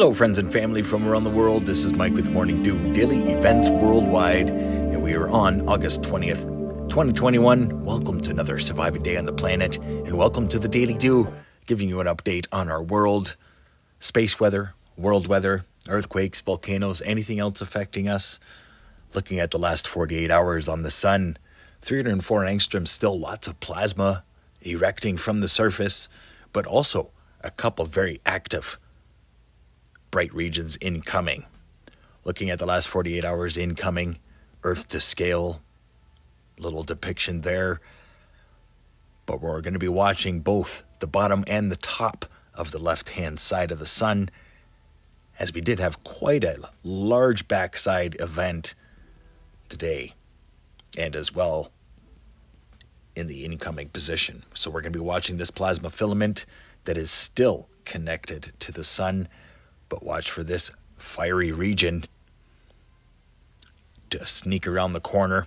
Hello, friends and family from around the world. This is Mike with Morning Dew, daily events worldwide, and we are on August 20th, 2021. Welcome to another surviving day on the planet, and welcome to the Daily Dew, giving you an update on our world, space weather, world weather, earthquakes, volcanoes, anything else affecting us. Looking at the last 48 hours on the sun, 304 angstroms, still lots of plasma erecting from the surface, but also a couple very active bright regions incoming. Looking at the last 48 hours incoming, Earth to scale, little depiction there. But we're going to be watching both the bottom and the top of the left hand side of the sun, as we did have quite a large backside event today, and as well in the incoming position. So we're going to be watching this plasma filament that is still connected to the sun but watch for this fiery region to sneak around the corner.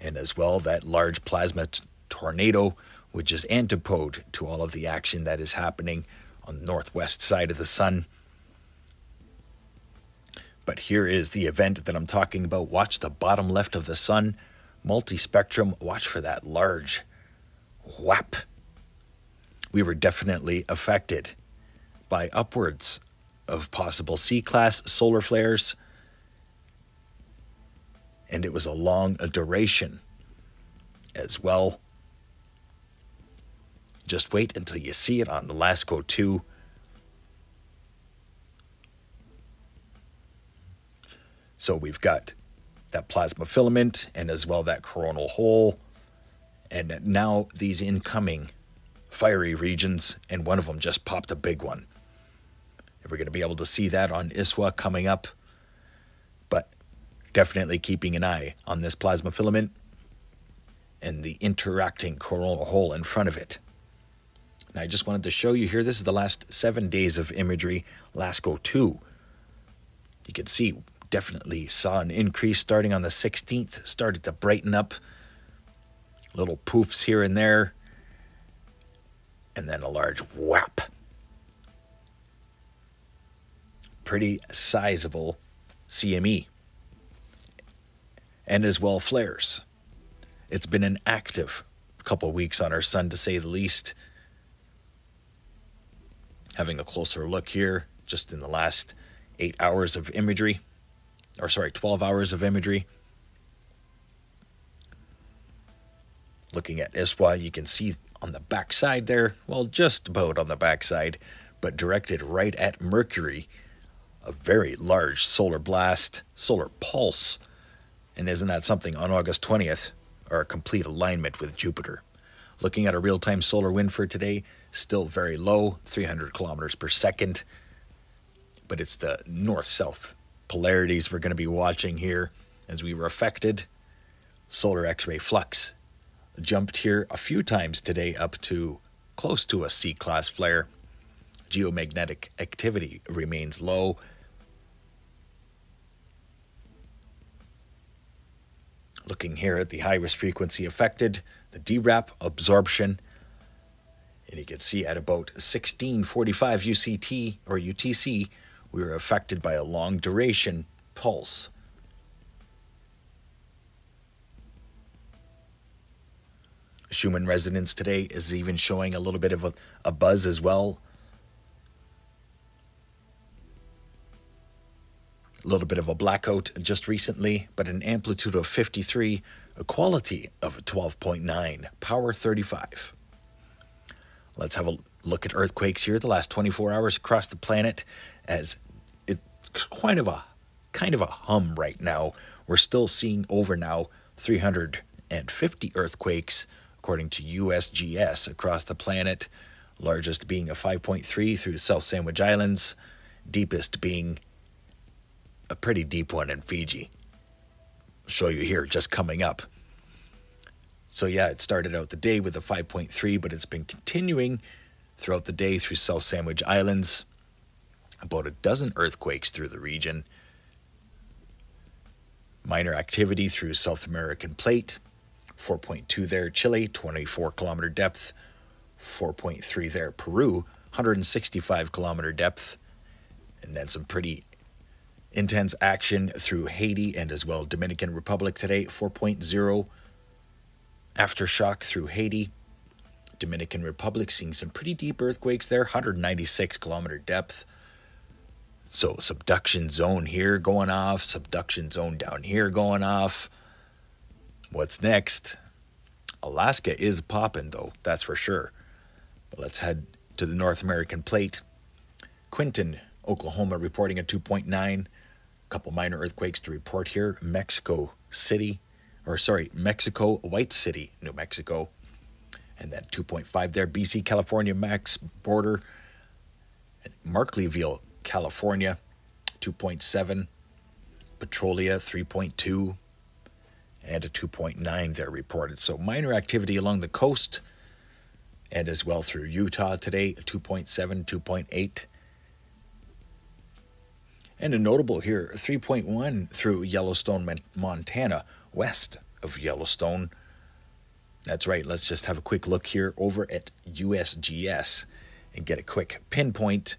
And as well, that large plasma tornado, which is antipode to all of the action that is happening on the northwest side of the sun. But here is the event that I'm talking about. Watch the bottom left of the sun, multi-spectrum. Watch for that large whap. We were definitely affected by upwards of possible C class solar flares, and it was a long a duration as well. Just wait until you see it on the LASCO 2. So we've got that plasma filament and as well that coronal hole. And now these incoming fiery regions, and one of them just popped a big one. We're going to be able to see that on ISWA coming up. But definitely keeping an eye on this plasma filament and the interacting coronal hole in front of it. And I just wanted to show you here, this is the last seven days of imagery, LASCO 2. You can see, definitely saw an increase starting on the 16th, started to brighten up. Little poofs here and there. And then a large whap pretty sizable CME and as well flares. It's been an active couple weeks on our sun to say the least. Having a closer look here, just in the last eight hours of imagery, or sorry, 12 hours of imagery. Looking at ISWA, you can see on the backside there, well, just about on the backside, but directed right at Mercury a very large solar blast, solar pulse. And isn't that something on August 20th? Our complete alignment with Jupiter. Looking at a real time solar wind for today, still very low, 300 kilometers per second. But it's the north south polarities we're going to be watching here as we were affected. Solar X ray flux jumped here a few times today up to close to a C class flare. Geomagnetic activity remains low Looking here at the high risk frequency affected, the DRAP absorption, and you can see at about 1645 UCT or UTC, we were affected by a long duration pulse. Schumann resonance today is even showing a little bit of a, a buzz as well. Little bit of a blackout just recently, but an amplitude of 53, a quality of 12.9, power 35. Let's have a look at earthquakes here the last 24 hours across the planet as it's kind of a kind of a hum right now. We're still seeing over now 350 earthquakes according to USGS across the planet, largest being a 5.3 through the South Sandwich Islands, deepest being a pretty deep one in Fiji. I'll show you here just coming up. So, yeah, it started out the day with a 5.3, but it's been continuing throughout the day through South Sandwich Islands. About a dozen earthquakes through the region. Minor activity through South American plate. 4.2 there, Chile, 24 kilometer depth. 4.3 there, Peru, 165 kilometer depth And then some pretty intense action through Haiti and as well Dominican Republic today. 4.0 aftershock through Haiti. Dominican Republic seeing some pretty deep earthquakes there, 196 kilometer depth. So subduction zone here going off, subduction zone down here going off. What's next? Alaska is popping though, that's for sure. But let's head to the North American plate. Quinton, Oklahoma reporting a 2.9. Couple minor earthquakes to report here. Mexico City, or sorry, Mexico White City, New Mexico. And then 2.5 there. BC, California max border. Markleeville, California, 2.7. Petrolia, 3.2. And a 2.9 there reported. So minor activity along the coast and as well through Utah today, 2.7, 2.8. And a notable here, 3.1 through Yellowstone, Montana, west of Yellowstone. That's right, let's just have a quick look here over at USGS and get a quick pinpoint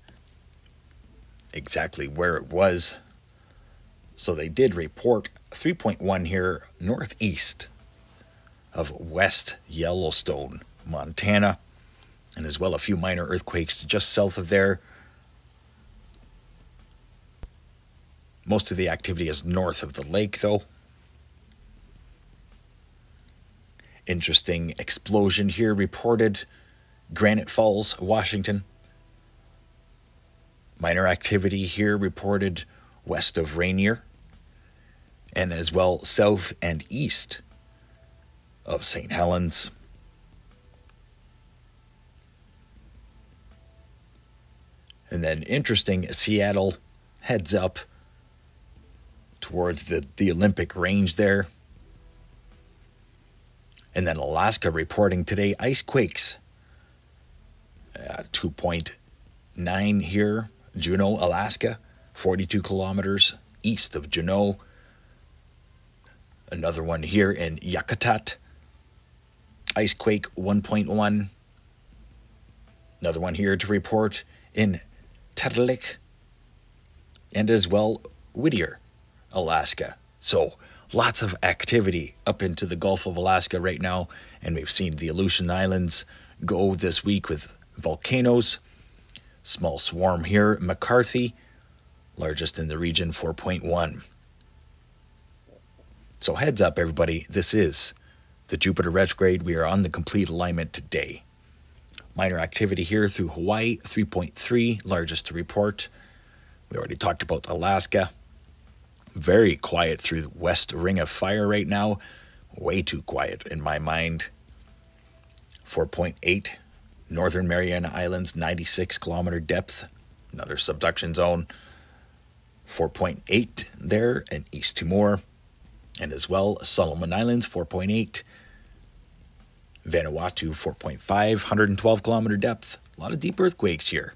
exactly where it was. So they did report 3.1 here northeast of West Yellowstone, Montana, and as well a few minor earthquakes just south of there. Most of the activity is north of the lake, though. Interesting explosion here reported. Granite Falls, Washington. Minor activity here reported west of Rainier and as well south and east of St. Helens. And then interesting, Seattle heads up towards the, the Olympic range there. And then Alaska reporting today ice quakes. Uh, 2.9 here, Juneau, Alaska, 42 kilometers east of Juneau. Another one here in Yakutat, ice quake 1.1. Another one here to report in Teklelik, and as well Whittier, Alaska. So lots of activity up into the Gulf of Alaska right now, and we've seen the Aleutian Islands go this week with volcanoes. Small swarm here, McCarthy, largest in the region, 4.1. So heads up, everybody, this is the Jupiter retrograde. We are on the complete alignment today. Minor activity here through Hawaii, 3.3, largest to report. We already talked about Alaska. Very quiet through the west ring of fire right now. Way too quiet in my mind. 4.8, Northern Mariana Islands, 96 kilometer depth, another subduction zone. 4.8 there in East Timor. And as well, Solomon Islands, 4.8. Vanuatu 4.5, 112 kilometer depth. A lot of deep earthquakes here.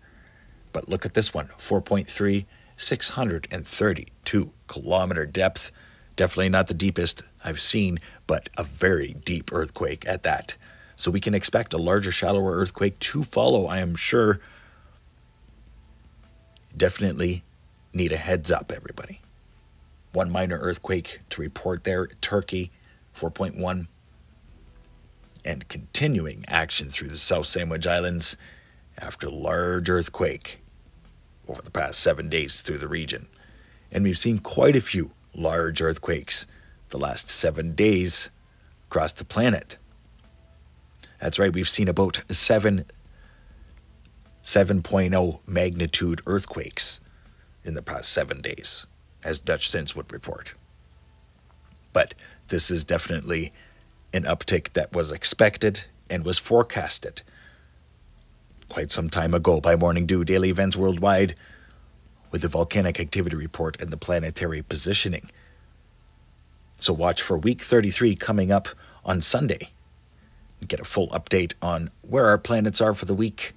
But look at this one 4.3, 632 kilometer depth. Definitely not the deepest I've seen, but a very deep earthquake at that. So we can expect a larger, shallower earthquake to follow, I am sure. Definitely need a heads up, everybody. One minor earthquake to report there, Turkey, 4.1 and continuing action through the South Sandwich Islands after a large earthquake over the past seven days through the region. And we've seen quite a few large earthquakes the last seven days across the planet. That's right, we've seen about seven 7.0 magnitude earthquakes in the past seven days, as Dutchsinse would report. But this is definitely an uptick that was expected and was forecasted quite some time ago by Morning Dew Daily Events Worldwide with the volcanic activity report and the planetary positioning. So watch for week 33 coming up on Sunday. Get a full update on where our planets are for the week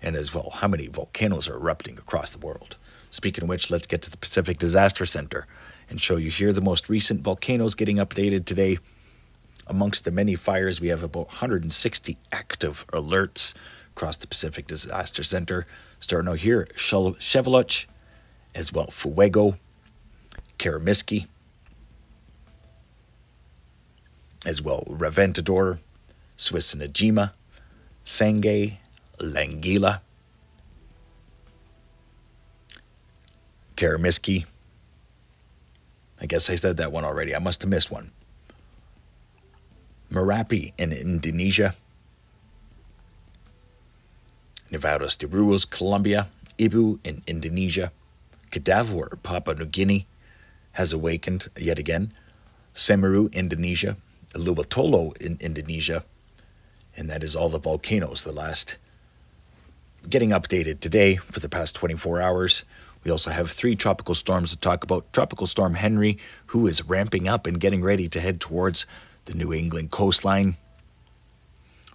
and as well how many volcanoes are erupting across the world. Speaking of which, let's get to the Pacific Disaster Center and show you here the most recent volcanoes getting updated today Amongst the many fires, we have about 160 active alerts across the Pacific Disaster Center. Starting out here, Sheveluch, as well Fuego, Karymsky, as well Reventador, Suwanosejima, Sangay, Langila, Karymsky. I guess I said that one already. I must have missed one. Merapi in Indonesia. Nevados de Ruiz, Colombia. Ibu in Indonesia. Kadovar, Papua New Guinea, has awakened yet again. Semeru, Indonesia. Lewotolo in Indonesia. And that is all the volcanoes, the last getting updated today for the past 24 hours. We also have three tropical storms to talk about. Tropical Storm Henri, who is ramping up and getting ready to head towards the New England coastline.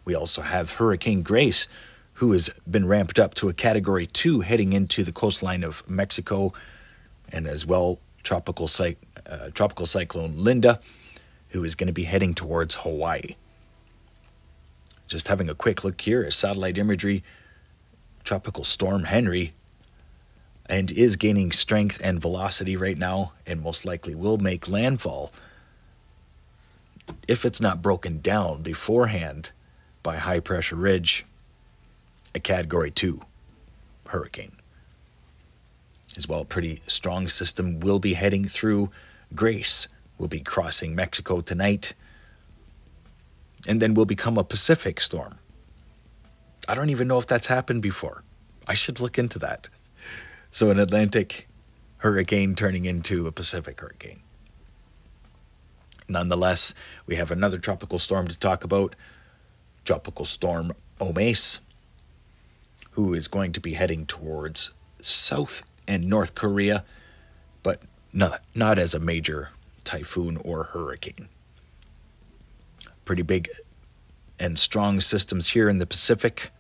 We also have Hurricane Grace, who has been ramped up to a Category 2 heading into the coastline of Mexico, and as well tropical, cy- uh, tropical cyclone Linda, who is going to be heading towards Hawaii. Just having a quick look here at satellite imagery, Tropical Storm Henri and is gaining strength and velocity right now, and most likely will make landfall if it's not broken down beforehand by high pressure ridge, a category 2 hurricane. As well, a pretty strong system will be heading through Grace, will be crossing Mexico tonight, and then will become a Pacific storm. I don't even know if that's happened before. I should look into that. So, an Atlantic hurricane turning into a Pacific hurricane. Nonetheless, we have another tropical storm to talk about Tropical Storm Omais, who is going to be heading towards South and North Korea, but not, not as a major typhoon or hurricane. Pretty big and strong systems here in the Pacific.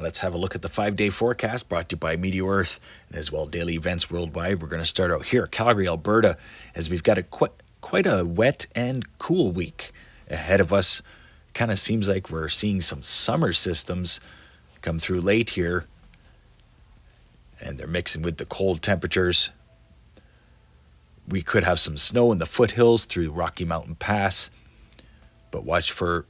Let's have a look at the five day forecast brought to you by MeteoEarth and as well daily events worldwide. We're going to start out here, Calgary, Alberta, as we've got a quite, quite a wet and cool week ahead of us. Kind of seems like we're seeing some summer systems come through late here, and they're mixing with the cold temperatures. We could have some snow in the foothills through Rocky Mountain Pass, but watch for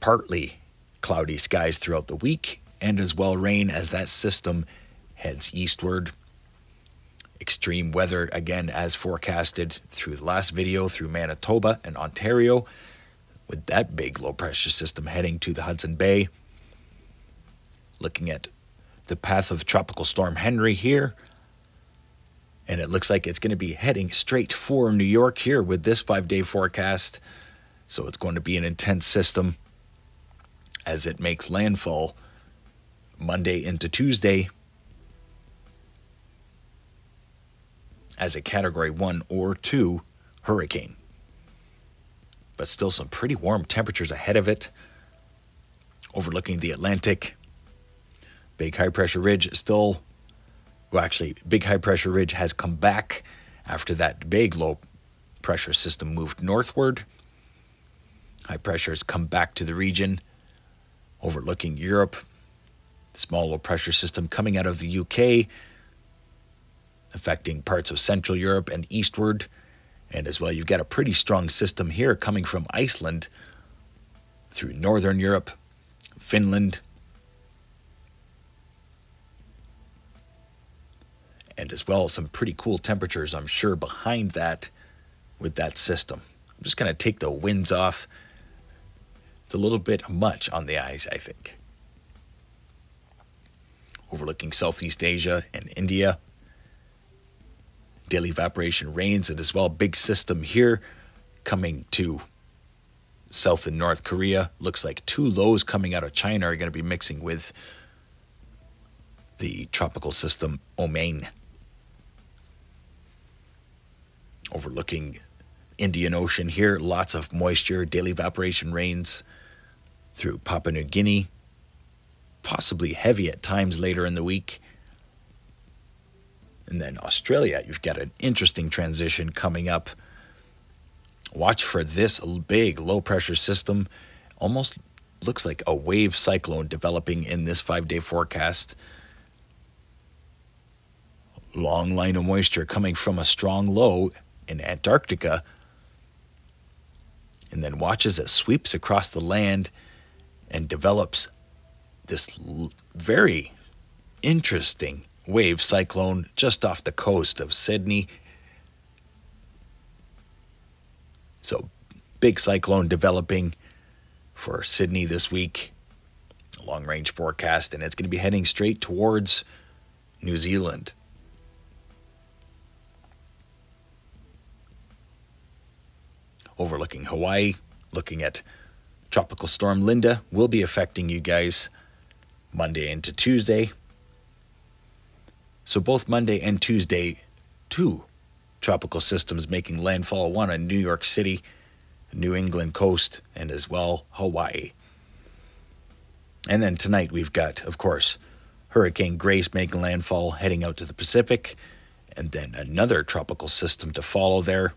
partly cloudy skies throughout the week and as well rain as that system heads eastward. Extreme weather again as forecasted through the last video through Manitoba and Ontario with that big low pressure system heading to the Hudson Bay. Looking at the path of Tropical Storm Henri here. And it looks like it's going to be heading straight for New York here with this five day forecast. So it's going to be an intense system as it makes landfall Monday into Tuesday as a Category 1 or 2 hurricane. But still, some pretty warm temperatures ahead of it, overlooking the Atlantic. Big high pressure ridge still, well, actually, big high pressure ridge has come back after that big low pressure system moved northward. High pressure has come back to the region overlooking Europe. Small low pressure system coming out of the UK, affecting parts of Central Europe and eastward. And as well, you've got a pretty strong system here coming from Iceland through Northern Europe, Finland, and as well some pretty cool temperatures, I'm sure, behind that with that system. I'm just going to take the winds off it's a little bit much on the eyes, I think. Overlooking Southeast Asia and India. Daily evaporation rains and as well big system here coming to South and North Korea. Looks like two lows coming out of China are going to be mixing with the tropical system Omais. Overlooking Indian Ocean here, lots of moisture, daily evaporation rains through Papua New Guinea, possibly heavy at times later in the week. And then Australia, you've got an interesting transition coming up. Watch for this big low pressure system almost looks like a wave cyclone developing in this five day forecast. Long line of moisture coming from a strong low in Antarctica. And then watch as it sweeps across the land and develops this very interesting wave cyclone just off the coast of Sydney. So, big cyclone developing for Sydney this week. Long range forecast, and it's going to be heading straight towards New Zealand. Overlooking Hawaii, looking at Tropical Storm Linda, will be affecting you guys Monday into Tuesday. So both Monday and Tuesday, two tropical systems making landfall, one on New York City, New England coast, and as well Hawaii. And then tonight we've got, of course, Hurricane Grace making landfall heading out to the Pacific, and then another tropical system to follow there.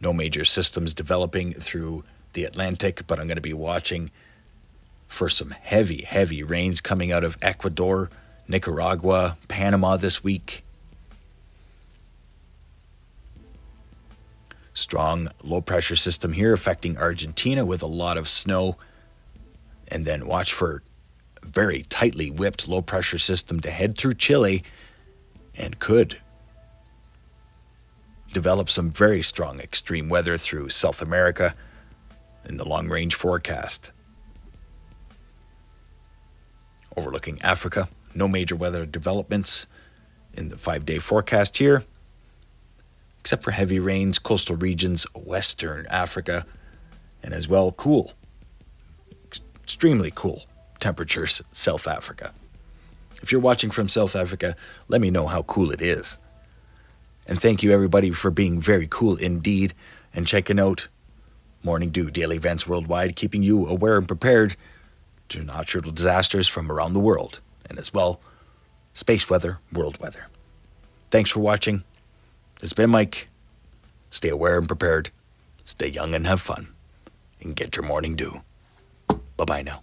No major systems developing through the Atlantic, but I'm going to be watching for some heavy, heavy rains coming out of Ecuador, Nicaragua, Panama this week. Strong low pressure system here affecting Argentina with a lot of snow. And then watch for very tightly whipped low pressure system to head through Chile and could develop some very strong extreme weather through South America in the long range forecast overlooking Africa. No major weather developments in the five day forecast here, except for heavy rains, coastal regions, Western Africa, and as well cool, extremely cool temperatures, South Africa. If you're watching from South Africa, let me know how cool it is. And thank you, everybody, for being very cool indeed and checking out Morning Dew Daily Events Worldwide, keeping you aware and prepared to natural disasters from around the world, and as well, space weather, world weather. Thanks for watching. It's been Mike. Stay aware and prepared. Stay young and have fun. And get your morning dew. Bye bye now.